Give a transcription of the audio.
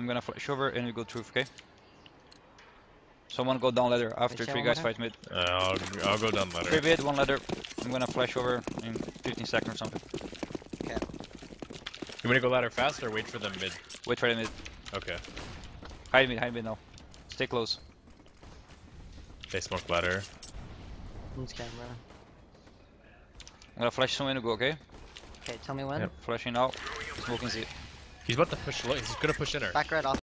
I'm gonna flash over and you go truth, okay? Someone go down ladder after three guys I? fight mid. Uh, I'll, I'll go down ladder. Three ladder. mid, one ladder. I'm gonna flash over in 15 seconds or something. Okay. You wanna go ladder fast or wait for them mid? Wait for the mid. Okay. Hide mid, hide mid now. Stay close. They smoke ladder. I'm scared, bro. I'm gonna flash someone to go, okay? Okay, tell me when. Yep. Flashing out. Smoking Z. He's about to push low. He's gonna push inner. Back right off.